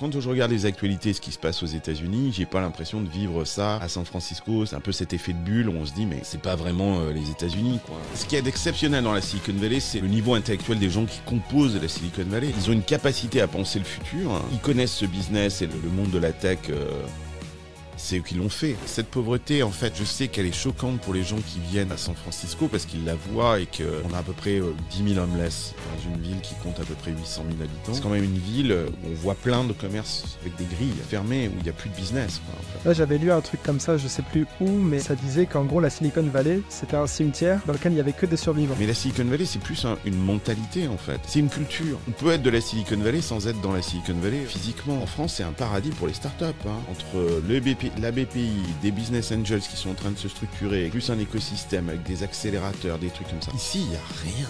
Quand je regarde les actualités, ce qui se passe aux États-Unis, j'ai pas l'impression de vivre ça à San Francisco. C'est un peu cet effet de bulle où on se dit, mais c'est pas vraiment euh, les États-Unis, quoi. Ce qui est d'exceptionnel dans la Silicon Valley, c'est le niveau intellectuel des gens qui composent la Silicon Valley. Ils ont une capacité à penser le futur. Ils connaissent ce business et le, le monde de la tech. euh, c'est eux qui l'ont fait. Cette pauvreté, en fait, je sais qu'elle est choquante pour les gens qui viennent à San Francisco parce qu'ils la voient et qu'on a à peu près euh, 10 000 homeless dans une ville qui compte à peu près 800 000 habitants. C'est quand même une ville où on voit plein de commerces avec des grilles fermées, où il n'y a plus de business. quoi, en fait. Là, j'avais lu un truc comme ça, je sais plus où, mais ça disait qu'en gros, la Silicon Valley, c'était un cimetière dans lequel il y avait que des survivants. Mais la Silicon Valley, c'est plus un- une mentalité en fait. C'est une culture. On peut être de la Silicon Valley sans être dans la Silicon Valley physiquement. En France, c'est un paradis pour les startups. Hein. Entre le BP, la BPI, des business angels qui sont en train de se structurer, plus un écosystème avec des accélérateurs, des trucs comme ça. Ici, il n'y a rien.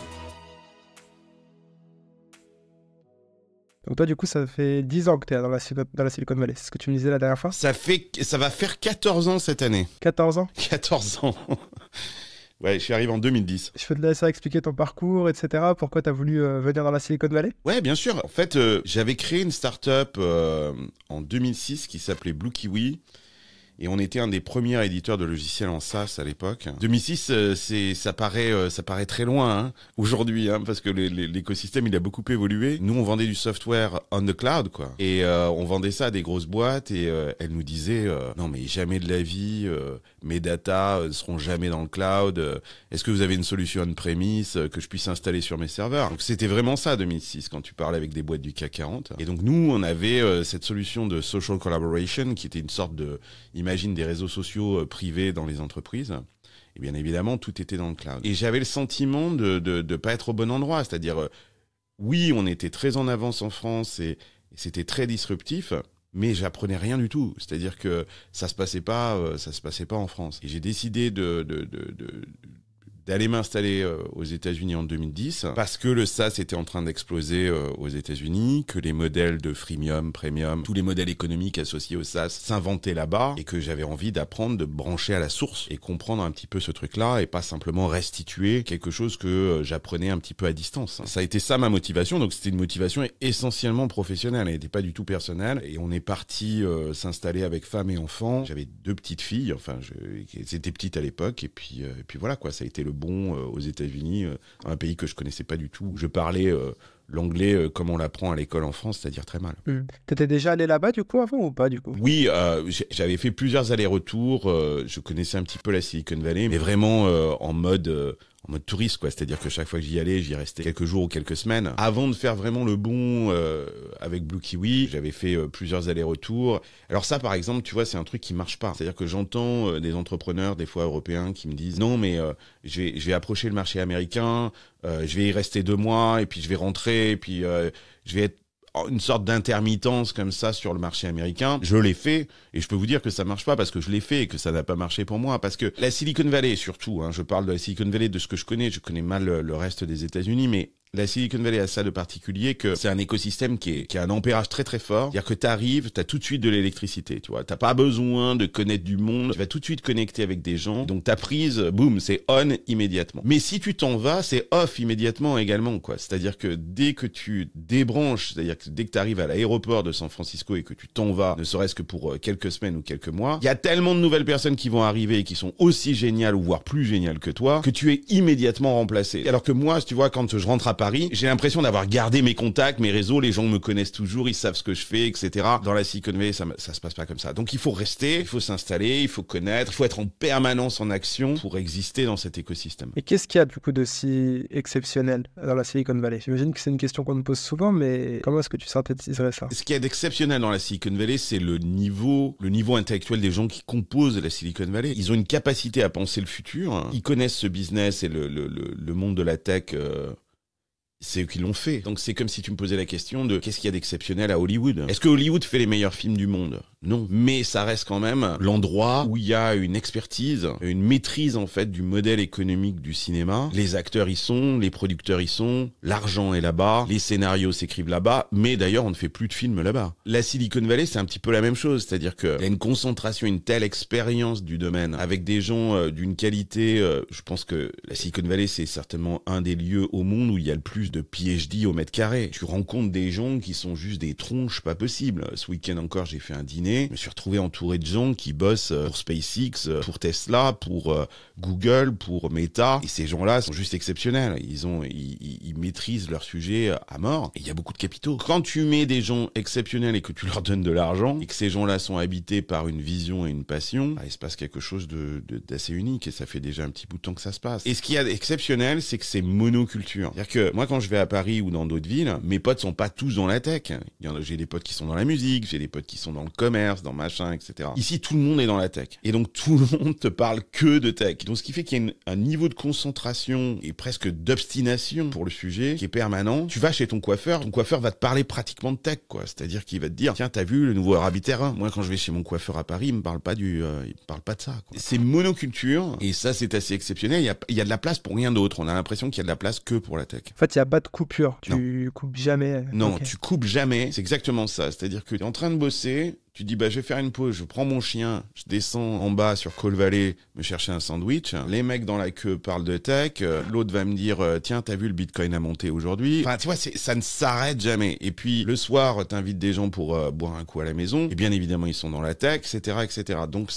Donc toi, du coup, ça fait 10 ans que tu es dans la, dans la Silicon Valley. C'est ce que tu me disais la dernière fois Ça fait, ça va faire 14 ans cette année. 14 ans? 14 ans. ouais, je suis arrivé en 2010. Je peux te laisser expliquer ton parcours, etc. Pourquoi tu as voulu euh, venir dans la Silicon Valley? Ouais, bien sûr. En fait, euh, j'avais créé une startup euh, en 2006 qui s'appelait Blue Kiwi. Et on était un des premiers éditeurs de logiciels en SaaS à l'époque. 2006, euh, c'est, ça paraît, euh, ça paraît très loin hein, aujourd'hui, hein, parce que l'écosystème il a beaucoup évolué. Nous, on vendait du software on the cloud, quoi. Et euh, on vendait ça à des grosses boîtes, et euh, elles nous disaient euh, non, mais jamais de la vie, euh, mes data euh, ne seront jamais dans le cloud. euh, Est-ce que vous avez une solution on-premise euh, que je puisse installer sur mes serveurs? C'était vraiment ça 2006 quand tu parlais avec des boîtes du CAC 40. Et donc nous, on avait euh, cette solution de social collaboration qui était une sorte de, imagine des réseaux sociaux euh, privés dans les entreprises. Et bien évidemment, tout était dans le cloud. Et j'avais le sentiment de de, de pas être au bon endroit, c'est-à-dire euh, oui, on était très en avance en France et c'était très disruptif. Mais j'apprenais rien du tout, c'est-à-dire que ça se passait pas, euh, se passait pas en France. Et j'ai décidé de- d'aller m'installer euh, aux États-Unis en 2010 parce que le SaaS était en train d'exploser euh, aux États-Unis, que les modèles de freemium, premium, tous les modèles économiques associés au SaaS s'inventaient là-bas et que j'avais envie d'apprendre, de brancher à la source et comprendre un petit peu ce truc-là et pas simplement restituer quelque chose que euh, j'apprenais un petit peu à distance. Ça a été ça ma motivation, donc c'était une motivation essentiellement professionnelle, elle n'était pas du tout personnelle. Et on est parti s'installer avec femme et enfants. J'avais deux petites filles, enfin étaient petites à l'époque. Et puis et puis voilà quoi, ça a été le bon euh, aux États-Unis, euh, un pays que je connaissais pas du tout. Je parlais euh, l'anglais euh, comme on l'apprend à l'école en France, c'est-à-dire très mal. T'étais déjà allé là-bas, du coup, avant ou pas, du coup? Oui, euh, j'avais fait plusieurs allers-retours. euh, je connaissais un petit peu la Silicon Valley, mais vraiment en mode mode touriste, quoi. C'est-à-dire que chaque fois que j'y allais, j'y restais quelques jours ou quelques semaines. Avant de faire vraiment le bon euh, avec Blue Kiwi, j'avais fait euh, plusieurs allers-retours. Alors ça, par exemple, tu vois, c'est un truc qui marche pas. C'est-à-dire que j'entends euh, des entrepreneurs, des fois européens, qui me disent non, mais euh, je vais, je vais approcher le marché américain, je vais y rester deux mois, et puis je vais rentrer, et puis je vais être une sorte d'intermittence comme ça sur le marché américain. Je l'ai fait et je peux vous dire que ça marche pas parce que je l'ai fait et que ça n'a pas marché pour moi parce que la Silicon Valley surtout, hein, je parle de la Silicon Valley de ce que je connais, je connais mal le, le reste des États-Unis, mais la Silicon Valley a ça de particulier que c'est un écosystème qui, est, qui a un ampérage très très fort. C'est-à-dire que tu arrives, tu as tout de suite de l'électricité, tu vois. T'as pas besoin de connaître du monde, tu vas tout de suite connecter avec des gens. Donc ta prise, boum, c'est on immédiatement. Mais si tu t'en vas, c'est off immédiatement également, quoi. C'est-à-dire que dès que tu débranches, c'est-à-dire que dès que tu arrives à l'aéroport de San Francisco et que tu t'en vas, ne serait-ce que pour euh, quelques semaines ou quelques mois, il y a tellement de nouvelles personnes qui vont arriver et qui sont aussi géniales ou voire plus géniales que toi, que tu es immédiatement remplacé. Alors que moi, tu vois, quand je rentre à Paris, j'ai l'impression d'avoir gardé mes contacts, mes réseaux, les gens me connaissent toujours, ils savent ce que je fais, etc. Dans la Silicon Valley, ça, ça se passe pas comme ça. Donc il faut rester, il faut s'installer, il faut connaître, il faut être en permanence en action pour exister dans cet écosystème. Et qu'est-ce qu'il y a, du coup, de si exceptionnel dans la Silicon Valley? J'imagine que c'est une question qu'on me pose souvent, mais comment est-ce que tu synthétiserais ça? Ce qui est d'exceptionnel dans la Silicon Valley, c'est le niveau, le niveau intellectuel des gens qui composent la Silicon Valley. Ils ont une capacité à penser le futur. Ils connaissent ce business et le, le, le, le monde de la tech. euh, c'est eux qui l'ont fait. Donc c'est comme si tu me posais la question de qu'est-ce qu'il y a d'exceptionnel à Hollywood? Est-ce que Hollywood fait les meilleurs films du monde? Non. Mais ça reste quand même l'endroit où il y a une expertise, une maîtrise en fait du modèle économique du cinéma. Les acteurs y sont, les producteurs y sont, l'argent est là-bas, les scénarios s'écrivent là-bas, mais d'ailleurs on ne fait plus de films là-bas. La Silicon Valley c'est un petit peu la même chose, c'est-à-dire qu'il y a une concentration, une telle expérience du domaine, avec des gens euh, d'une qualité, euh, je pense que la Silicon Valley c'est certainement un des lieux au monde où il y a le plus de PhD au mètre carré. Tu rencontres des gens qui sont juste des tronches pas possibles. Ce week-end encore j'ai fait un dîner, je me suis retrouvé entouré de gens qui bossent euh, pour SpaceX, pour Tesla, pour Google, pour Meta, et ces gens-là sont juste exceptionnels. Ils ont, ils, maîtrisent leur sujet à mort. Et il y a beaucoup de capitaux. Quand tu mets des gens exceptionnels et que tu leur donnes de l'argent et que ces gens-là sont habités par une vision et une passion, bah, il se passe quelque chose de, d'assez unique et ça fait déjà un petit bout de temps que ça se passe. Et ce qui est exceptionnel, c'est que c'est monoculture. C'est-à-dire que moi, quand je vais à Paris ou dans d'autres villes, mes potes sont pas tous dans la tech. A, j'ai des potes qui sont dans la musique, j'ai des potes qui sont dans le commerce, dans machin, etc. Ici, tout le monde est dans la tech. Et donc, tout le monde te parle que de tech. Donc, ce qui fait qu'il y a un niveau de concentration et presque d'obstination pour le sujet qui est permanent. Tu vas chez ton coiffeur, ton coiffeur va te parler pratiquement de tech, quoi. C'est-à-dire qu'il va te dire, tiens, t'as vu le nouveau Rabiterrain Moi, quand je vais chez mon coiffeur à Paris, il me parle pas du, euh, il me parle pas de ça. C'est monoculture et ça, c'est assez exceptionnel. Il y a, il y a de la place pour rien d'autre. On a l'impression qu'il y a de la place que pour la tech. En fait, il y a pas de coupure. Tu coupes jamais. Non, tu coupes jamais. C'est exactement ça. C'est-à-dire que tu es en train de bosser, tu dis, bah, je vais faire une pause, je prends mon chien, je descends en bas sur Call Valley me chercher un sandwich. Les mecs dans la queue parlent de tech. Euh, l'autre va me dire, euh, tiens, t'as vu le bitcoin a monté aujourd'hui? Enfin, tu vois, ça ne s'arrête jamais. Et puis, le soir, t'invites des gens pour euh, boire un coup à la maison. Et bien évidemment, ils sont dans la tech, etc., etc. Donc,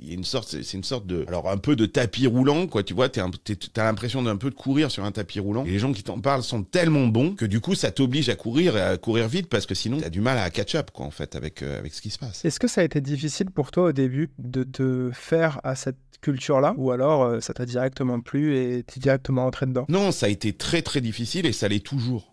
il y a une sorte, c'est une sorte de, alors, un peu de tapis roulant, quoi. Tu vois, t'as l'impression d'un peu de courir sur un tapis roulant. Et les gens qui t'en parlent sont tellement bons que du coup, ça t'oblige à courir, à courir vite parce que sinon, t'as du mal à catch up, quoi, en fait, avec, avec ce qui se passe. Est-ce que ça a été difficile pour toi au début de te faire à cette culture-là Ou alors euh, ça t'a directement plu et t'es directement entré dedans? Non, ça a été très très difficile et ça l'est toujours.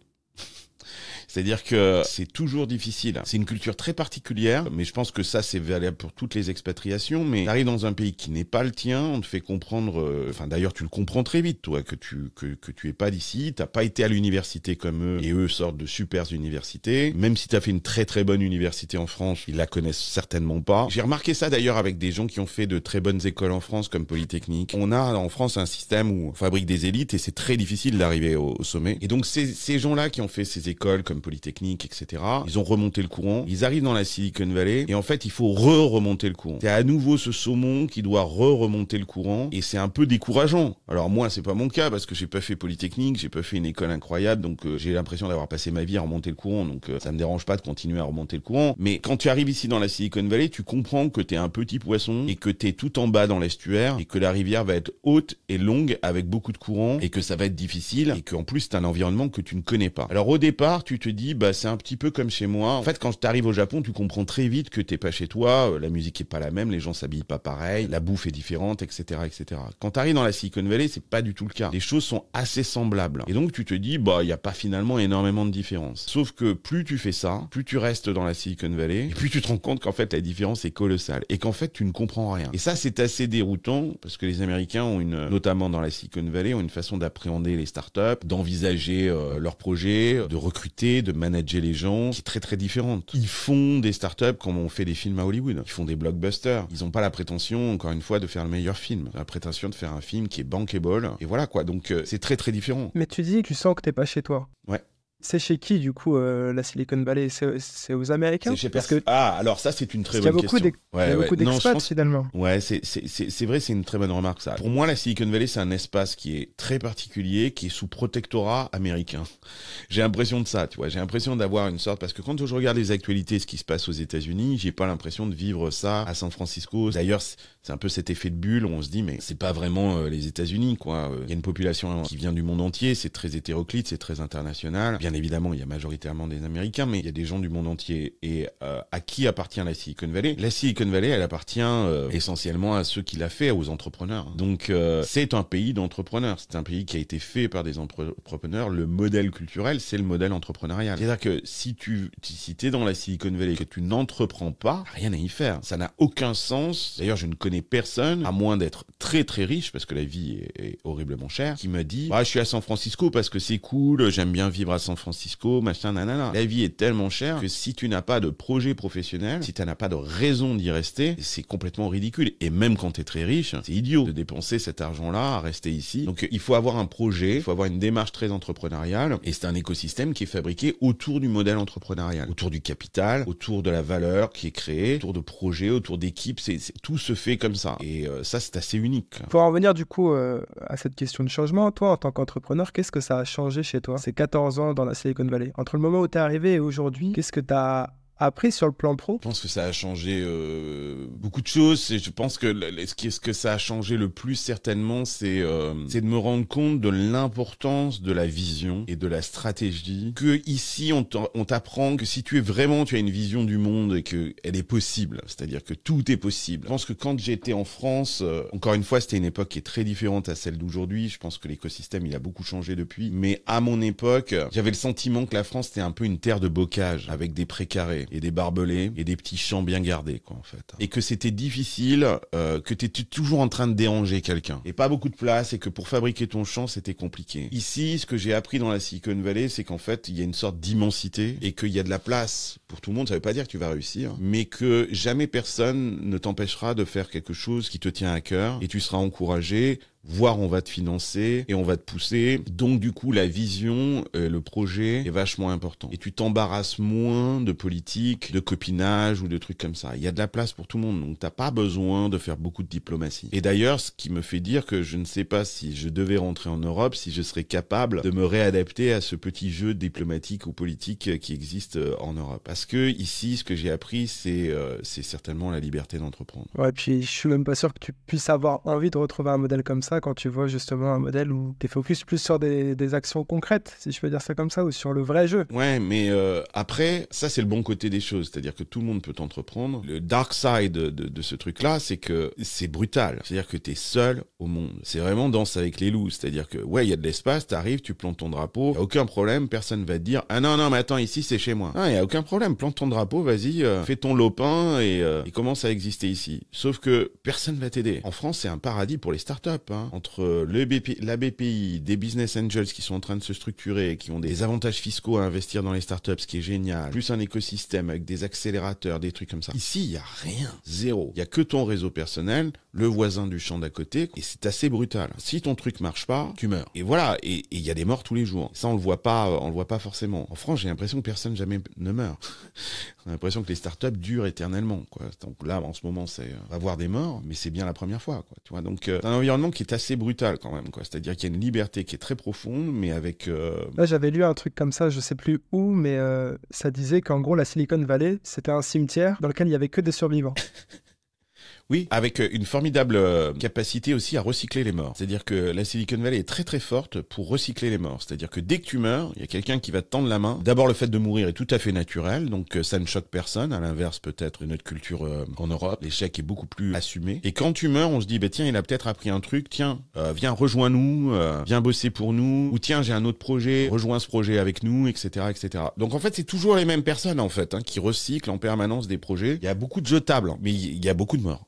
C'est-à-dire que c'est toujours difficile. C'est une culture très particulière, mais je pense que ça, c'est valable pour toutes les expatriations. Mais t'arrives dans un pays qui n'est pas le tien, on te fait comprendre, euh, enfin d'ailleurs, tu le comprends très vite, toi, que tu, que, que tu es pas d'ici, t'as pas été à l'université comme eux, et eux sortent de super universités. Même si t'as fait une très très bonne université en France, ils la connaissent certainement pas. J'ai remarqué ça d'ailleurs avec des gens qui ont fait de très bonnes écoles en France, comme Polytechnique. On a en France un système où on fabrique des élites et c'est très difficile d'arriver au, sommet. Et donc ces, ces gens-là qui ont fait ces écoles comme Polytechnique, etc. Ils ont remonté le courant. Ils arrivent dans la Silicon Valley et en fait, il faut re-remonter le courant. C'est à nouveau ce saumon qui doit re-remonter le courant et c'est un peu décourageant. Alors moi, c'est pas mon cas parce que j'ai pas fait Polytechnique, j'ai pas fait une école incroyable, donc euh, j'ai l'impression d'avoir passé ma vie à remonter le courant, donc euh, ça me dérange pas de continuer à remonter le courant. Mais quand tu arrives ici dans la Silicon Valley, tu comprends que t'es un petit poisson et que t'es tout en bas dans l'estuaire et que la rivière va être haute et longue avec beaucoup de courant et que ça va être difficile et qu'en plus c'est un environnement que tu ne connais pas. Alors au départ, tu te dis bah c'est un petit peu comme chez moi. En fait, quand tu arrives au Japon, tu comprends très vite que t'es pas chez toi, euh, la musique est pas la même, les gens s'habillent pas pareil, la bouffe est différente, etc., etc. Quand tu arrives dans la Silicon Valley, c'est pas du tout le cas. Les choses sont assez semblables. Et donc, tu te dis, bah, il y a pas finalement énormément de différence. Sauf que plus tu fais ça, plus tu restes dans la Silicon Valley, et plus tu te rends compte qu'en fait, la différence est colossale. Et qu'en fait, tu ne comprends rien. Et ça, c'est assez déroutant, parce que les Américains ont une, notamment dans la Silicon Valley, ont une façon d'appréhender les startups, d'envisager euh, leurs projets, de recruter, de manager les gens, qui est très très différente. Ils font des startups comme on fait des films à Hollywood. Ils font des blockbusters. Ils n'ont pas la prétention, encore une fois, de faire le meilleur film. La prétention de faire un film qui est bankable. Et voilà quoi. Donc euh, c'est très très différent. Mais tu dis que tu sens que t'es pas chez toi. Ouais. C'est chez qui, du coup, euh, la Silicon Valley? C'est aux Américains? Chez Parce que... Ah, alors ça, c'est une très bonne question. il y a beaucoup d'expats, finalement. Ouais, c'est vrai, c'est une très bonne remarque, ça. Pour moi, la Silicon Valley, c'est un espace qui est très particulier, qui est sous protectorat américain. J'ai l'impression de ça, tu vois. J'ai l'impression d'avoir une sorte... Parce que quand je regarde les actualités, ce qui se passe aux États-Unis, j'ai pas l'impression de vivre ça à San Francisco. D'ailleurs, c'est un peu cet effet de bulle où on se dit, mais c'est pas vraiment euh, les États-Unis, quoi. Il y a une population qui vient du monde entier, c'est très hétéroclite, c'est très international. Bien évidemment, il y a majoritairement des Américains, mais il y a des gens du monde entier. Et euh, à qui appartient la Silicon Valley? La Silicon Valley, elle appartient euh, essentiellement à ceux qui l'a fait, aux entrepreneurs. Donc, c'est un pays d'entrepreneurs. C'est un pays qui a été fait par des entrepreneurs. Le modèle culturel, c'est le modèle entrepreneurial. C'est-à-dire que si tu si es dans la Silicon Valley et que tu n'entreprends pas, rien à y faire. Ça n'a aucun sens. D'ailleurs, je ne connais personne, à moins d'être très très riche, parce que la vie est, horriblement chère, qui me dit ah, je suis à San Francisco parce que c'est cool, j'aime bien vivre à San San Francisco, machin, nanana. La vie est tellement chère que si tu n'as pas de projet professionnel, si tu n'as pas de raison d'y rester, c'est complètement ridicule. Et même quand tu es très riche, c'est idiot de dépenser cet argent-là à rester ici. Donc il faut avoir un projet, il faut avoir une démarche très entrepreneuriale. Et c'est un écosystème qui est fabriqué autour du modèle entrepreneurial, autour du capital, autour de la valeur qui est créée, autour de projets, autour d'équipes. C'est, tout se fait ça. Et euh, ça, c'est assez unique. Pour en venir du coup euh, à cette question de changement, toi, en tant qu'entrepreneur, qu'est-ce que ça a changé chez toi ces 14 ans dans la Silicon Valley? Entre le moment où tu es arrivé et aujourd'hui, qu'est-ce que tu as après, sur le plan pro Je pense que ça a changé euh, beaucoup de choses. Et je pense que ce que ça a changé le plus certainement, c'est euh, de me rendre compte de l'importance de la vision et de la stratégie. Que ici, on t'apprend que si tu es vraiment, tu as une vision du monde et que elle est possible. C'est-à-dire que tout est possible. Je pense que quand j'étais en France, euh, encore une fois, c'était une époque qui est très différente à celle d'aujourd'hui. Je pense que l'écosystème, il a beaucoup changé depuis. Mais à mon époque, j'avais le sentiment que la France, c'était un peu une terre de bocage avec des précarés et des barbelés et des petits champs bien gardés, quoi, en fait. Et que c'était difficile, euh, que tu étais toujours en train de déranger quelqu'un. Et pas beaucoup de place et que pour fabriquer ton champ, c'était compliqué. Ici, ce que j'ai appris dans la Silicon Valley, c'est qu'en fait, il y a une sorte d'immensité et qu'il y a de la place pour tout le monde. Ça veut pas dire que tu vas réussir, mais que jamais personne ne t'empêchera de faire quelque chose qui te tient à cœur et tu seras encouragé voire on va te financer et on va te pousser. Donc du coup, la vision, euh, le projet est vachement important. Et tu t'embarrasses moins de politique, de copinage ou de trucs comme ça. Il y a de la place pour tout le monde, donc t'as pas besoin de faire beaucoup de diplomatie. Et d'ailleurs, ce qui me fait dire que je ne sais pas si je devais rentrer en Europe, si je serais capable de me réadapter à ce petit jeu diplomatique ou politique qui existe euh, en Europe. Parce que ici, ce que j'ai appris, c'est euh, c'est certainement la liberté d'entreprendre. Ouais, puis je suis même pas sûr que tu puisses avoir envie de retrouver un modèle comme ça quand tu vois justement un modèle où tu es focus plus sur des, actions concrètes, si je peux dire ça comme ça, ou sur le vrai jeu. Ouais, mais euh, après, ça c'est le bon côté des choses, c'est-à-dire que tout le monde peut entreprendre. Le dark side de, ce truc-là, c'est que c'est brutal, c'est-à-dire que tu es seul au monde. C'est vraiment danse avec les loups, c'est-à-dire que ouais, il y a de l'espace, tu arrives, tu plantes ton drapeau, y a aucun problème, personne va te dire ah non non mais attends ici c'est chez moi. Ah, il y a aucun problème, plante ton drapeau, vas-y, euh, fais ton lopin et, euh, commence à exister ici. Sauf que personne va t'aider. En France, c'est un paradis pour les startups. Hein entre le la BPI, des business angels qui sont en train de se structurer, qui ont des avantages fiscaux à investir dans les startups, ce qui est génial, plus un écosystème avec des accélérateurs, des trucs comme ça. Ici, il y a rien, zéro. Il y a que ton réseau personnel, le voisin du champ d'à côté, et c'est assez brutal. Si ton truc marche pas, tu meurs. Et voilà, et il y a des morts tous les jours. Ça, on le voit pas, on le voit pas forcément. En France, j'ai l'impression que personne jamais ne meurt. On a l'impression que les startups durent éternellement. Quoi. Donc là, en ce moment, c'est avoir des morts, mais c'est bien la première fois. Quoi, tu vois Donc, euh, c'est un environnement qui est assez brutal quand même. Quoi. C'est-à-dire qu'il y a une liberté qui est très profonde, mais avec. Euh, là, j'avais lu un truc comme ça, je sais plus où, mais euh, ça disait qu'en gros, la Silicon Valley, c'était un cimetière dans lequel il y avait que des survivants. Oui, avec euh, une formidable euh, capacité aussi à recycler les morts. C'est-à-dire que la Silicon Valley est très très forte pour recycler les morts. C'est-à-dire que dès que tu meurs, il y a quelqu'un qui va te tendre la main. D'abord, le fait de mourir est tout à fait naturel, donc euh, ça ne choque personne. À l'inverse, peut-être une autre culture en Europe, l'échec est beaucoup plus assumé. Et quand tu meurs, on se dit, bah tiens, il a peut-être appris un truc. Tiens, viens rejoins-nous, viens bosser pour nous. Ou tiens, j'ai un autre projet, rejoins ce projet avec nous, etc., etc. Donc en fait, c'est toujours les mêmes personnes en fait hein, qui recyclent en permanence des projets. Il y a beaucoup de jetables, mais il y a beaucoup de morts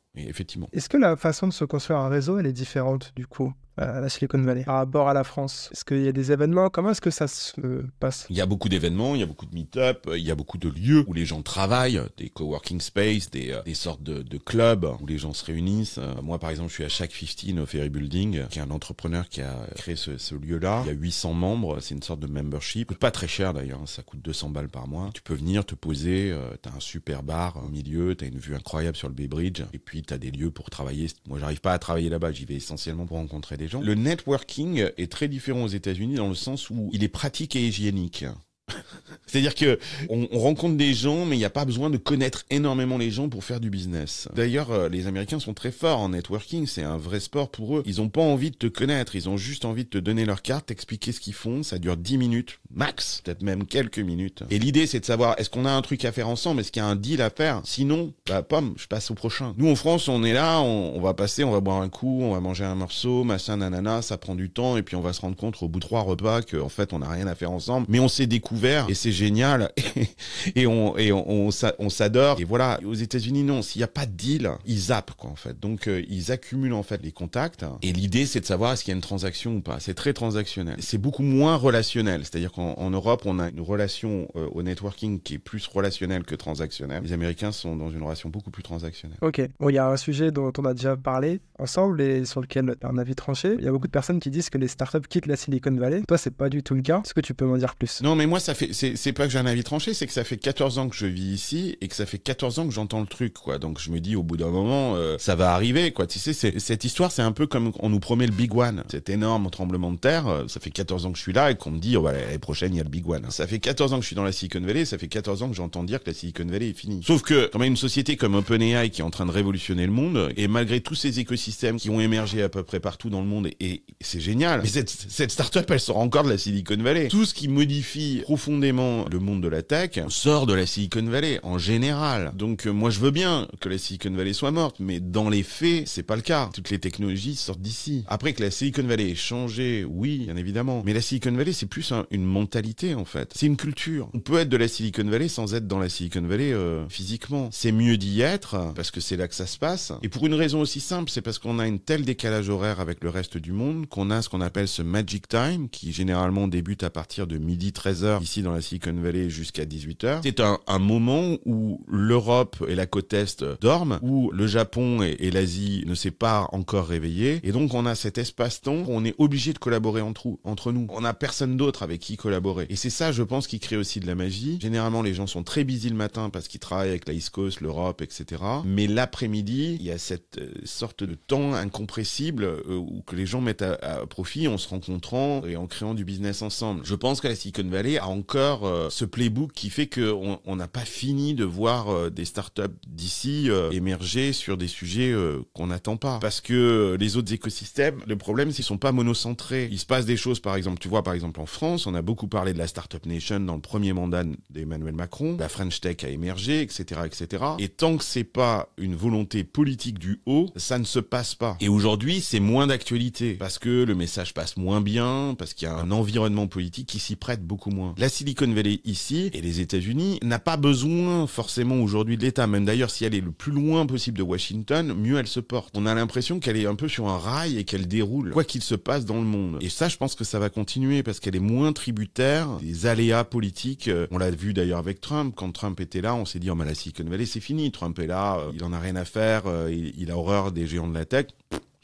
Est-ce que la façon de se construire un réseau, elle est différente du coup? À la Silicon Valley par rapport à la France Est-ce qu'il y a des événements? Comment est-ce que ça se passe? Il y a beaucoup d'événements, il y a beaucoup de meet-up, il y a beaucoup de lieux où les gens travaillent, des coworking space, des, euh, des sortes de, de, clubs où les gens se réunissent. Euh, moi, par exemple, je suis à chaque 15 au Ferry Building, qui est un entrepreneur qui a créé ce, ce lieu-là. Il y a 800 membres, c'est une sorte de membership. coûte pas très cher d'ailleurs, ça coûte 200 balles par mois. Tu peux venir te poser, euh, t'as un super bar au milieu, t'as une vue incroyable sur le Bay Bridge, et puis t'as des lieux pour travailler. Moi, j'arrive pas à travailler là-bas, j'y vais essentiellement pour rencontrer des Le networking est très différent aux États-Unis dans le sens où il est pratique et hygiénique. C'est-à-dire que on, rencontre des gens, mais il n'y a pas besoin de connaître énormément les gens pour faire du business. D'ailleurs, euh, les Américains sont très forts en networking, c'est un vrai sport pour eux. Ils n'ont pas envie de te connaître, ils ont juste envie de te donner leur carte, t'expliquer ce qu'ils font. Ça dure 10 minutes, max, peut-être même quelques minutes. Et l'idée, c'est de savoir est-ce qu'on a un truc à faire ensemble, est-ce qu'il y a un deal à faire? Sinon, bah pomme, je passe au prochain. Nous en France, on est là, on, va passer, on va boire un coup, on va manger un morceau, machin, nanana, ça prend du temps, et puis on va se rendre compte au bout de trois repas qu'en fait, on n'a rien à faire ensemble. Mais on s'est découvert découvert et c'est génial et, on et on, on, s'adore et voilà. aux États-Unis, non, s'il n'y a pas de deal, ils zappent quoi en fait. Donc euh, ils accumulent en fait les contacts et l'idée c'est de savoir est-ce qu'il y a une transaction ou pas. C'est très transactionnel. C'est beaucoup moins relationnel, c'est-à-dire qu'en Europe on a une relation euh, au networking qui est plus relationnelle que transactionnelle. Les Américains sont dans une relation beaucoup plus transactionnelle. Ok. Bon, il y a un sujet dont on a déjà parlé ensemble et sur lequel un avis tranché. Il y a beaucoup de personnes qui disent que les startups quittent la Silicon Valley. Toi, c'est pas du tout le cas. Est-ce que tu peux m'en dire plus? Non, mais moi, ça fait, c'est pas que j'ai un avis tranché, c'est que ça fait 14 ans que je vis ici et que ça fait 14 ans que j'entends le truc, quoi. Donc je me dis, au bout d'un moment, euh, ça va arriver, quoi. Tu sais, cette histoire, c'est un peu comme on nous promet le Big One, cet énorme tremblement de terre. Euh, ça fait 14 ans que je suis là et qu'on me dit, oh, bah, l'année prochaine, il y a le Big One. Ça fait 14 ans que je suis dans la Silicon Valley, ça fait 14 ans que j'entends dire que la Silicon Valley est finie. Sauf que, quand même, une société comme OpenAI qui est en train de révolutionner le monde, et malgré tous ces écosystèmes qui ont émergé à peu près partout dans le monde, et, c'est génial. Mais cette, cette startup, elle sort encore de la Silicon Valley. Tout ce qui modifie profondément le monde de la tech sort de la Silicon Valley, en général. Donc, euh, moi, je veux bien que la Silicon Valley soit morte, mais dans les faits, c'est pas le cas. Toutes les technologies sortent d'ici. Après que la Silicon Valley ait changé, oui, bien évidemment. Mais la Silicon Valley, c'est plus une mentalité, en fait. C'est une culture. On peut être de la Silicon Valley sans être dans la Silicon Valley euh, physiquement. C'est mieux d'y être, parce que c'est là que ça se passe. Et pour une raison aussi simple, c'est parce qu'on a une telle décalage horaire avec le reste du monde qu'on a ce qu'on appelle ce magic time, qui généralement débute à partir de midi 13h ici dans la Silicon Valley jusqu'à 18h. C'est un, moment où l'Europe et la côte Est dorment, où le Japon et, l'Asie ne s'est pas encore réveillé. Et donc on a cet espace-temps où on est obligé de collaborer entre, entre nous. On n'a personne d'autre avec qui collaborer. Et c'est ça, je pense, qui crée aussi de la magie. Généralement, les gens sont très busy le matin parce qu'ils travaillent avec la East Coast, l'Europe, etc. Mais l'après-midi, il y a cette euh, sorte de temps incompressible euh, où que les gens mettent à, profit en se rencontrant et en créant du business ensemble. Je pense que la Silicon Valley encore euh, ce playbook qui fait qu'on n'a pas fini de voir des startups d'ici émerger sur des sujets qu'on n'attend pas. Parce que les autres écosystèmes, le problème, c'est qu'ils sont pas monocentrés. Il se passe des choses, par exemple, tu vois, par exemple en France, on a beaucoup parlé de la Startup Nation dans le premier mandat d'Emmanuel Macron, la French Tech a émergé, etc., etc. Et tant que c'est pas une volonté politique du haut, ça ne se passe pas. Et aujourd'hui, c'est moins d'actualité parce que le message passe moins bien, parce qu'il y a un environnement politique qui s'y prête beaucoup moins. La Silicon Valley ici et les États-Unis n'a pas besoin forcément aujourd'hui de l'État. Même d'ailleurs, si elle est le plus loin possible de Washington, mieux elle se porte. On a l'impression qu'elle est un peu sur un rail et qu'elle déroule quoi qu'il se passe dans le monde. Et ça, je pense que ça va continuer parce qu'elle est moins tributaire des aléas politiques. On l'a vu d'ailleurs avec Trump. Quand Trump était là, on s'est dit, oh, mais la Silicon Valley, c'est fini. Trump est là, il en a rien à faire, il, il a horreur des géants de la tech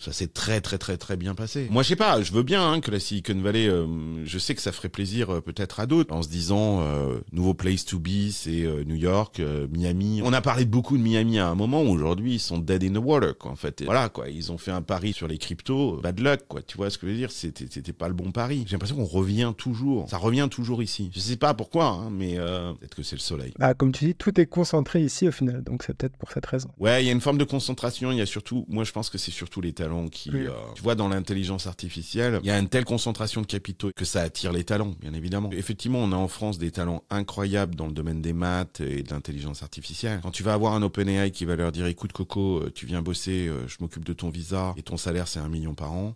ça s'est très très très très bien passé. Moi je sais pas, je veux bien hein, que la Silicon Valley, euh, je sais que ça ferait plaisir euh, peut-être à d'autres en se disant euh, nouveau place to be, c'est New York, Miami. On a parlé beaucoup de Miami à un moment. Aujourd'hui ils sont dead in the water quoi. En fait, Et voilà quoi, ils ont fait un pari sur les cryptos, bad luck quoi. Tu vois ce que je veux dire C'était c'était pas le bon pari. J'ai l'impression qu'on revient toujours, ça revient toujours ici. Je sais pas pourquoi, hein, mais peut-être que c'est le soleil. Bah, comme tu dis, tout est concentré ici au final, donc c'est peut-être pour cette raison. Ouais, il y a une forme de concentration. Il y a surtout, moi je pense que c'est surtout les talents qui, euh, tu vois, dans l'intelligence artificielle, il y a une telle concentration de capitaux que ça attire les talents, bien évidemment. Effectivement, on a en France des talents incroyables dans le domaine des maths et de l'intelligence artificielle. Quand tu vas avoir un OpenAI qui va leur dire, écoute Coco, euh, tu viens bosser, euh, je m'occupe de ton visa et ton salaire c'est un million par an,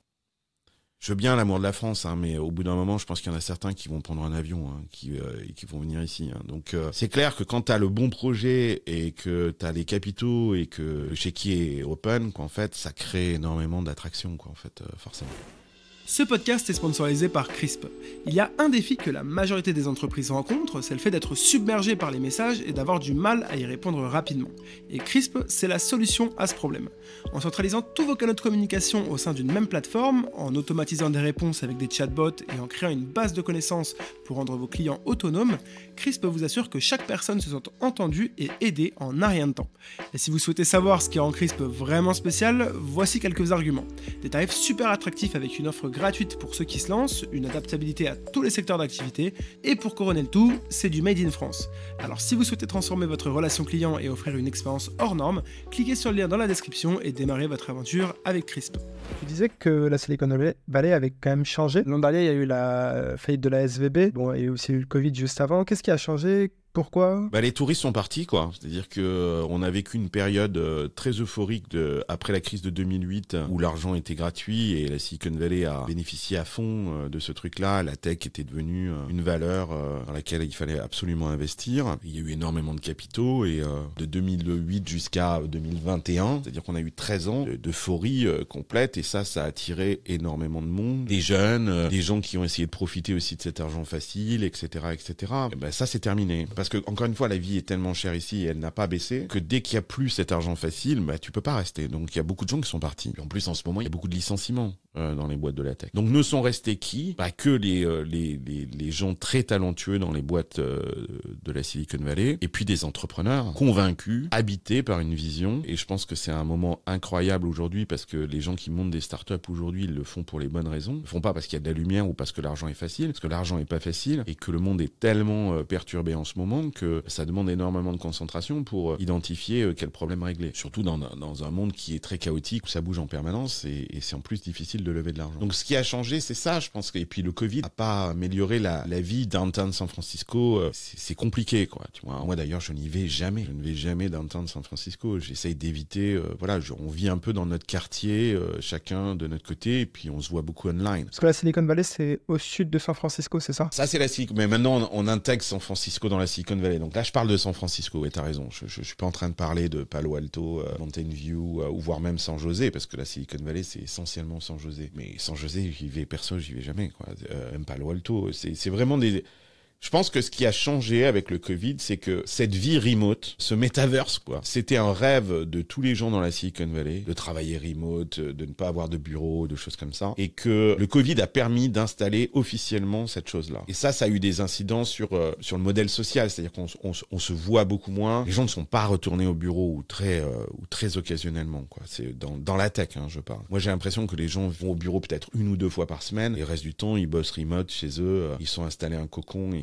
je veux bien l'amour de la France, hein, mais au bout d'un moment, je pense qu'il y en a certains qui vont prendre un avion, hein, qui, euh, qui vont venir ici. Hein. Donc euh, c'est clair que quand tu as le bon projet et que tu as les capitaux et que le chéquier est open, qu'en fait, ça crée énormément d'attraction, quoi, en fait, euh, forcément. Ce podcast est sponsorisé par Crisp. Il y a un défi que la majorité des entreprises rencontrent, c'est le fait d'être submergé par les messages et d'avoir du mal à y répondre rapidement. Et Crisp, c'est la solution à ce problème. En centralisant tous vos canaux de communication au sein d'une même plateforme, en automatisant des réponses avec des chatbots et en créant une base de connaissances pour rendre vos clients autonomes, Crisp vous assure que chaque personne se sente entendue et aidée en un rien de temps. Et si vous souhaitez savoir ce qui rend Crisp vraiment spécial, voici quelques arguments. Des tarifs super attractifs avec une offre gratuite pour ceux qui se lancent, une adaptabilité à tous les secteurs d'activité, et pour couronner le tout, c'est du Made in France. Alors si vous souhaitez transformer votre relation client et offrir une expérience hors norme, cliquez sur le lien dans la description et démarrez votre aventure avec Crisp. Tu disais que la Silicon Valley avait quand même changé. L'an dernier, il y a eu la faillite de la SVB, bon, et aussi eu le Covid juste avant. Qu'est-ce qui a changé? Pourquoi bah, les touristes sont partis, quoi. C'est-à-dire que euh, on a vécu une période euh, très euphorique de, après la crise de 2008 où l'argent était gratuit et la Silicon Valley a bénéficié à fond euh, de ce truc-là. La tech était devenue euh, une valeur euh, dans laquelle il fallait absolument investir. Il y a eu énormément de capitaux et euh, de 2008 jusqu'à 2021, c'est-à-dire qu'on a eu 13 ans de- d'euphorie euh, complète et ça, ça a attiré énormément de monde, des jeunes, euh, des gens qui ont essayé de profiter aussi de cet argent facile, etc., etc. Et ben ça, c'est terminé que encore une fois, la vie est tellement chère ici et elle n'a pas baissé que dès qu'il y a plus cet argent facile, bah tu peux pas rester. Donc il y a beaucoup de gens qui sont partis. Et en plus, en ce moment, il y a beaucoup de licenciements euh, dans les boîtes de la tech. Donc ne sont restés qui? Pas que les, euh, les, les, les gens très talentueux dans les boîtes euh, de la Silicon Valley, et puis des entrepreneurs convaincus, habités par une vision. Et je pense que c'est un moment incroyable aujourd'hui parce que les gens qui montent des startups aujourd'hui, ils le font pour les bonnes raisons. Ils le font pas parce qu'il y a de la lumière ou parce que l'argent est facile, parce que l'argent est pas facile et que le monde est tellement perturbé en ce moment que ça demande énormément de concentration pour euh, identifier euh, quel problème régler. Surtout dans, dans un monde qui est très chaotique où ça bouge en permanence et, et c'est en plus difficile de lever de l'argent. Donc ce qui a changé, c'est ça, je pense. Et puis le Covid n'a pas amélioré la, la vie downtown San Francisco. Euh, C'est c'est compliqué, quoi. Tu vois, moi d'ailleurs, je n'y vais jamais. Je ne vais jamais downtown San Francisco. J'essaye d'éviter. euh, voilà, je- on vit un peu dans notre quartier, euh, chacun de notre côté, et puis on se voit beaucoup online. Parce que la Silicon Valley, c'est au sud de San Francisco, c'est ça? Ça, c'est la Silicon. Mais maintenant, on, on intègre San Francisco dans la Silicon Valley. Donc là, je parle de San Francisco. Ouais, t'as raison. Je, je, je suis pas en train de parler de Palo Alto, euh, Mountain View, euh, ou voire même San José, parce que la Silicon Valley, c'est essentiellement San José. Mais San José, j'y vais perso, j'y vais jamais. Quoi. Euh, même Palo Alto, c'est vraiment des. Je pense que ce qui a changé avec le Covid, c'est que cette vie remote, ce metaverse, quoi, c'était un rêve de tous les gens dans la Silicon Valley, de travailler remote, de ne pas avoir de bureau, de choses comme ça, et que le Covid a permis d'installer officiellement cette chose-là. Et ça, ça a eu des incidences sur euh, sur le modèle social, c'est-à-dire qu'on on, on se voit beaucoup moins. Les gens ne sont pas retournés au bureau ou très euh, ou très occasionnellement, quoi. C'est dans dans la tech, hein, je parle. Moi, j'ai l'impression que les gens vont au bureau peut-être une ou deux fois par semaine, et le reste du temps, ils bossent remote chez eux, euh, ils sont installés un cocon.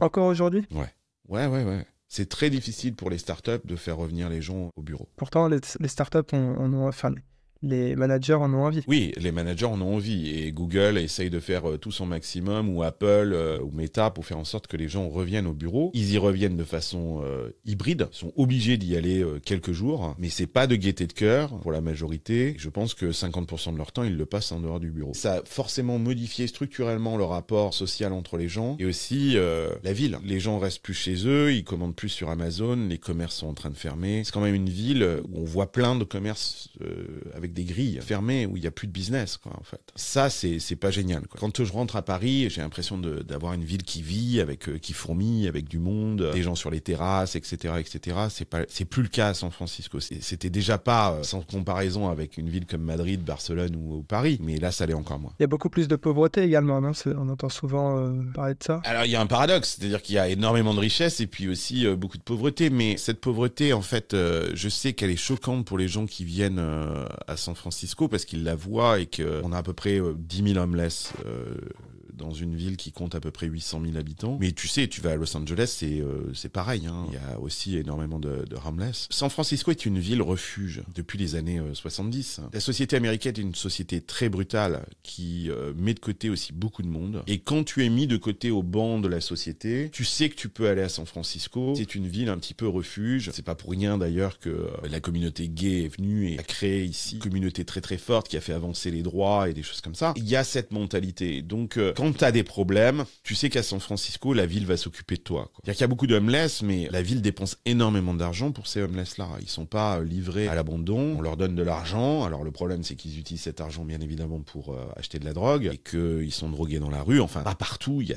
Encore aujourd'hui? Ouais, ouais, ouais. C'est très difficile pour les startups de faire revenir les gens au bureau. Pourtant, les, les startups en ont, enfin, les managers en ont envie. Oui, les managers en ont envie et Google essaye de faire euh, tout son maximum ou Apple euh, ou Meta pour faire en sorte que les gens reviennent au bureau. Ils y reviennent de façon euh, hybride, sont obligés d'y aller euh, quelques jours, mais c'est pas de gaieté de cœur pour la majorité. Je pense que 50% de leur temps, ils le passent en dehors du bureau. Ça a forcément modifié structurellement le rapport social entre les gens et aussi euh, la ville. Les gens restent plus chez eux, ils commandent plus sur Amazon, les commerces sont en train de fermer. C'est quand même une ville où on voit plein de commerces euh, avec des grilles fermées où il y a plus de business quoi en fait. Ça c'est pas génial quoi. Quand je rentre à Paris, j'ai l'impression d'avoir une ville qui vit avec euh, qui fourmille avec du monde, des gens sur les terrasses, etc. etc. C'est pas c'est plus le cas à San Francisco. C'était déjà pas euh, sans comparaison avec une ville comme Madrid, Barcelone ou, ou Paris, mais là ça l'est encore moins. Il y a beaucoup plus de pauvreté également, non? On entend souvent euh, parler de ça. Alors il y a un paradoxe, c'est-à-dire qu'il y a énormément de richesse et puis aussi beaucoup de pauvreté, mais cette pauvreté en fait, je sais qu'elle est choquante pour les gens qui viennent à San Francisco parce qu'ils la voient et qu'on a à peu près euh, 10 000 homeless. Euh, dans une ville qui compte à peu près 800 000 habitants. Mais tu sais, tu vas à Los Angeles, c'est euh, c'est pareil. Hein. Il y a aussi énormément de, de homeless. San Francisco est une ville refuge depuis les années euh, 70. La société américaine est une société très brutale qui euh, met de côté aussi beaucoup de monde. Et quand tu es mis de côté au banc de la société, tu sais que tu peux aller à San Francisco. C'est une ville un petit peu refuge. C'est pas pour rien d'ailleurs que euh, la communauté gay est venue et a créé ici une communauté très très forte qui a fait avancer les droits et des choses comme ça. Il y a cette mentalité. Donc euh, quand tu as des problèmes, tu sais qu'à San Francisco, la ville va s'occuper de toi. qu'il y a beaucoup de homeless, mais la ville dépense énormément d'argent pour ces homeless-là. Ils sont pas euh, livrés à l'abandon. On leur donne de l'argent. Alors le problème, c'est qu'ils utilisent cet argent bien évidemment pour euh, acheter de la drogue et qu'ils sont drogués dans la rue. Enfin, pas partout. Il y a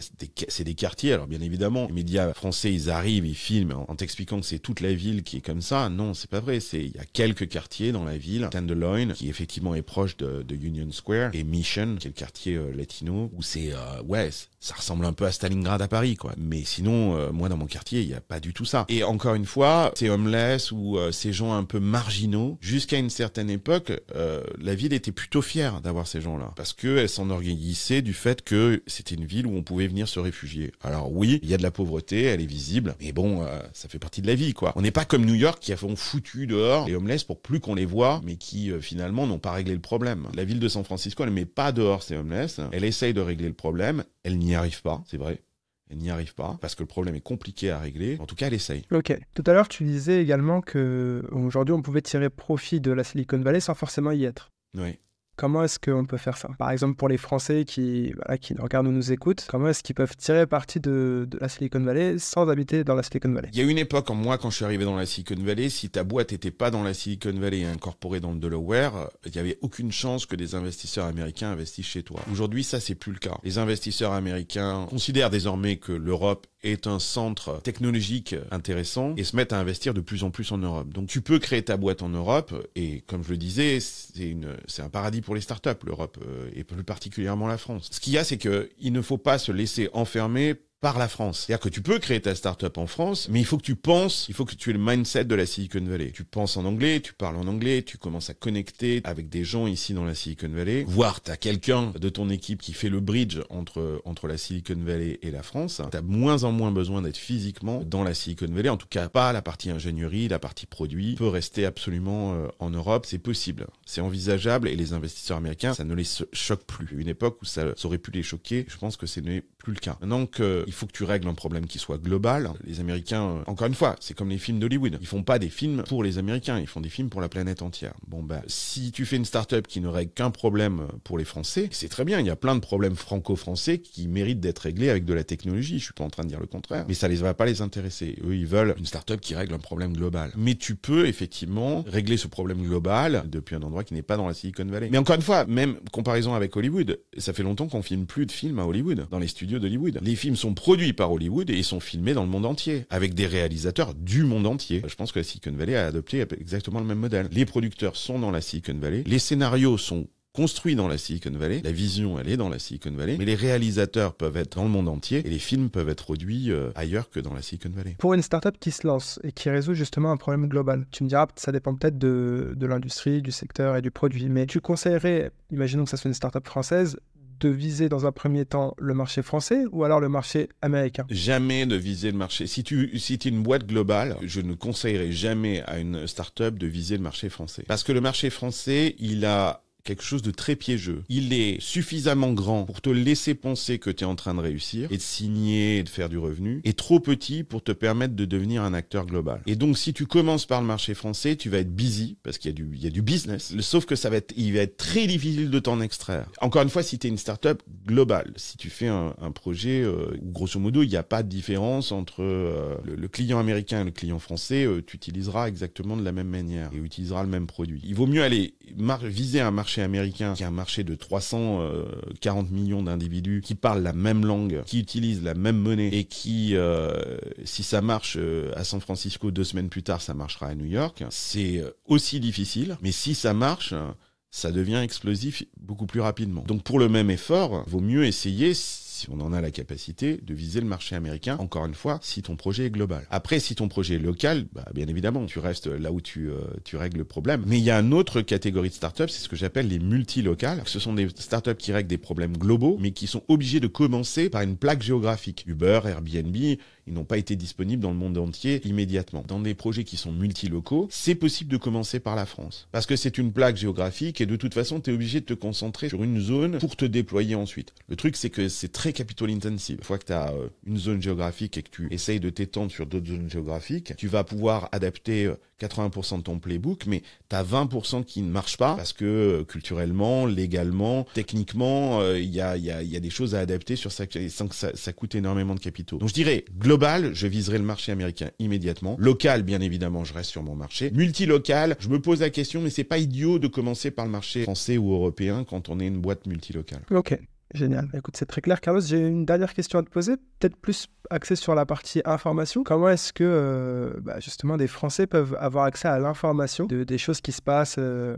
c'est des quartiers. Alors bien évidemment, les médias français, ils arrivent, ils filment en, t'expliquant que c'est toute la ville qui est comme ça. Non, c'est pas vrai. C'est il y a quelques quartiers dans la ville. Tenderloin, qui effectivement est proche de, Union Square, et Mission, qui est le quartier euh, latino, où c'est ouais, c- ça ressemble un peu à Stalingrad à Paris, quoi. Mais sinon, euh, moi dans mon quartier, il y a pas du tout ça. Et encore une fois, ces homeless ou euh, ces gens un peu marginaux, jusqu'à une certaine époque, euh, la ville était plutôt fière d'avoir ces gens-là, parce que elle s'enorgueillissait du fait que c'était une ville où on pouvait venir se réfugier. Alors oui, il y a de la pauvreté, elle est visible, mais bon, euh, ça fait partie de la vie, quoi. On n'est pas comme New York qui a font foutu dehors les homeless pour plus qu'on les voit, mais qui euh, finalement n'ont pas réglé le problème. La ville de San Francisco, elle met pas dehors ces homeless, elle essaye de régler le problème, elle n'y arrive pas, c'est vrai. Elle n'y arrive pas parce que le problème est compliqué à régler. En tout cas, elle essaye. Ok. Tout à l'heure, tu disais également que aujourd'hui, on pouvait tirer profit de la Silicon Valley sans forcément y être. Oui. Comment est-ce qu'on peut faire ça? Par exemple, pour les Français qui, qui regardent ou nous écoutent, comment est-ce qu'ils peuvent tirer parti de, la Silicon Valley sans habiter dans la Silicon Valley? Il y a une époque, moi, quand je suis arrivé dans la Silicon Valley, si ta boîte n'était pas dans la Silicon Valley et incorporée dans le Delaware, il n'y avait aucune chance que des investisseurs américains investissent chez toi. Aujourd'hui, ça, c'est plus le cas. Les investisseurs américains considèrent désormais que l'Europe est un centre technologique intéressant et se mettent à investir de plus en plus en Europe. Donc tu peux créer ta boîte en Europe et comme je le disais, c'est un paradis pour les startups l'Europe euh, et plus particulièrement la France. Ce qu'il y a c'est que il ne faut pas se laisser enfermer par la France. C'est-à-dire que tu peux créer ta startup en France, mais il faut que tu penses, il faut que tu aies le mindset de la Silicon Valley. Tu penses en anglais, tu parles en anglais, tu commences à connecter avec des gens ici dans la Silicon Valley, voire tu as quelqu'un de ton équipe qui fait le bridge entre, entre la Silicon Valley et la France. Tu as moins en moins besoin d'être physiquement dans la Silicon Valley, en tout cas pas la partie ingénierie, la partie produit, peut rester absolument euh, en Europe, c'est possible, c'est envisageable et les investisseurs américains, ça ne les choque plus. Une époque où ça, aurait pu les choquer, je pense que ce n'est plus le cas. Maintenant faut que tu règles un problème qui soit global. Les Américains, euh, encore une fois, c'est comme les films d'Hollywood. Ils font pas des films pour les Américains, ils font des films pour la planète entière. Bon bah, si tu fais une start-up qui ne règle qu'un problème pour les Français, c'est très bien. Il y a plein de problèmes franco-français qui méritent d'être réglés avec de la technologie. Je suis pas en train de dire le contraire, mais ça les va pas les intéresser. Eux, ils veulent une start-up qui règle un problème global. Mais tu peux effectivement régler ce problème global depuis un endroit qui n'est pas dans la Silicon Valley. Mais encore une fois, même comparaison avec Hollywood, ça fait longtemps qu'on filme plus de films à Hollywood, dans les studios d'Hollywood. Les films sont produits par Hollywood et ils sont filmés dans le monde entier, avec des réalisateurs du monde entier. Je pense que la Silicon Valley a adopté exactement le même modèle. Les producteurs sont dans la Silicon Valley, les scénarios sont construits dans la Silicon Valley, la vision elle est dans la Silicon Valley, mais les réalisateurs peuvent être dans le monde entier et les films peuvent être produits euh, ailleurs que dans la Silicon Valley. Pour une startup qui se lance et qui résout justement un problème global, tu me diras, ça dépend peut-être de, de l'industrie, du secteur et du produit, mais tu conseillerais, imaginons que ça soit une startup française, de viser dans un premier temps le marché français ou alors le marché américain? Jamais de viser le marché. Si tu si es une boîte globale, je ne conseillerais jamais à une startup de viser le marché français. Parce que le marché français, il a quelque chose de très piégeux. Il est suffisamment grand pour te laisser penser que tu es en train de réussir et de signer et de faire du revenu, et trop petit pour te permettre de devenir un acteur global. Et donc, si tu commences par le marché français, tu vas être busy parce qu'il y a du, il y a du business. Sauf que ça va être, il va être très difficile de t'en extraire. Encore une fois, si tu es une startup globale, si tu fais un, un projet euh, où grosso modo il n'y a pas de différence entre euh, le, le, client américain et le client français, euh, tu utiliseras exactement de la même manière et utiliseras le même produit. Il vaut mieux aller viser un marché américain qui est un marché de 340 millions d'individus qui parlent la même langue, qui utilisent la même monnaie et qui, euh, si ça marche euh, à San Francisco deux semaines plus tard, ça marchera à New York. C'est euh, aussi difficile, mais si ça marche, ça devient explosif beaucoup plus rapidement. Donc pour le même effort, vaut mieux essayer si on en a la capacité, de viser le marché américain, encore une fois, si ton projet est global. Après, si ton projet est local, bah, bien évidemment, tu restes là où tu, euh, tu règles le problème. Mais il y a une autre catégorie de startups, c'est ce que j'appelle les multilocales. Ce sont des startups qui règlent des problèmes globaux, mais qui sont obligés de commencer par une plaque géographique. Uber, Airbnb, ils n'ont pas été disponibles dans le monde entier immédiatement. Dans des projets qui sont multilocaux, c'est possible de commencer par la France. Parce que c'est une plaque géographique et de toute façon, tu es obligé de te concentrer sur une zone pour te déployer ensuite. Le truc, c'est que c'est très capital intensive. Une fois que tu as euh, une zone géographique et que tu essayes de t'étendre sur d'autres zones géographiques, tu vas pouvoir adapter 80% de ton playbook, mais tu as 20% qui ne marchent pas parce que euh, culturellement, légalement, techniquement, il y, a, y, a, y, a, des choses à adapter sur ça sans que ça, ça coûte énormément de capitaux. Donc je dirais, global, je viserai le marché américain immédiatement. Local, bien évidemment, je reste sur mon marché. Multilocal, je me pose la question, mais c'est pas idiot de commencer par le marché français ou européen quand on est une boîte multilocale. Ok. Génial. Écoute, c'est très clair. Carlos, j'ai une dernière question à te poser, peut-être plus axée sur la partie information. Comment est-ce que euh, bah, justement des Français peuvent avoir accès à l'information de, des choses qui se passent euh,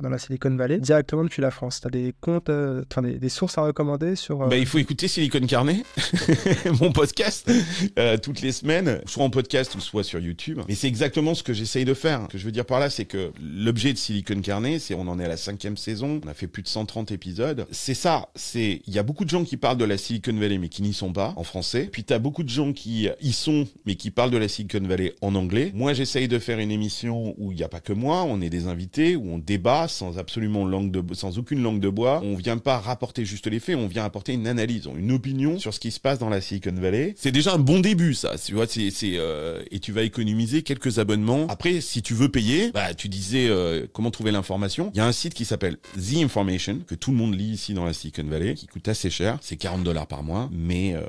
dans la Silicon Valley directement depuis la France. Tu as des comptes, euh, des, des, sources à recommander sur. Euh... Bah, il faut écouter Silicon Carnet, mon podcast, euh, toutes les semaines, soit en podcast ou soit sur YouTube. Mais c'est exactement ce que j'essaye de faire. Ce que je veux dire par là, c'est que l'objet de Silicon Carnet, c'est on en est à la cinquième saison, on a fait plus de 130 épisodes. C'est ça, c'est il y a beaucoup de gens qui parlent de la Silicon Valley mais qui n'y sont pas en français. Puis tu as beaucoup de gens qui y sont mais qui parlent de la Silicon Valley en anglais. Moi, j'essaye de faire une émission où il n'y a pas que moi, on est des invités, où on débat sans absolument langue de, sans aucune langue de bois. On vient pas rapporter juste les faits, on vient apporter une analyse, une opinion sur ce qui se passe dans la Silicon Valley. C'est déjà un bon début, ça. Tu vois, c'est, euh, et tu vas économiser quelques abonnements. Après, si tu veux payer, bah, tu disais euh, comment trouver l'information. Il y a un site qui s'appelle The Information que tout le monde lit ici dans la Silicon Valley, qui coûte assez cher. C'est 40 dollars par mois, mais euh,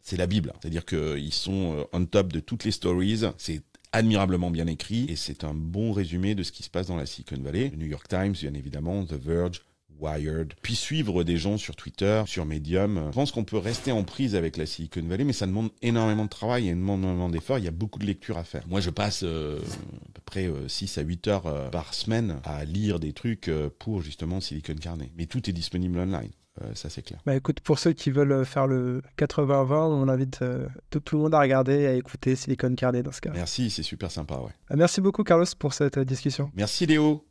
c'est la Bible. C'est-à-dire qu'ils sont on top de toutes les stories. C'est admirablement bien écrit et c'est un bon résumé de ce qui se passe dans la Silicon Valley. Le New York Times, bien évidemment, The Verge, Wired, puis suivre des gens sur Twitter, sur Medium. Je pense qu'on peut rester en prise avec la Silicon Valley, mais ça demande énormément de travail énormément d'efforts. Il y a beaucoup de lectures à faire. Moi, je passe euh, à peu près euh, 6 à 8 heures euh, par semaine à lire des trucs euh, pour justement Silicon Carnet. Mais tout est disponible online. Euh, ça, c'est clair. Bah écoute, pour ceux qui veulent faire le 80-20, on invite euh, tout, tout le monde à regarder et à écouter Silicon Carnet dans ce cas. Merci, c'est super sympa, ouais. Merci beaucoup, Carlos, pour cette euh, discussion. Merci Léo.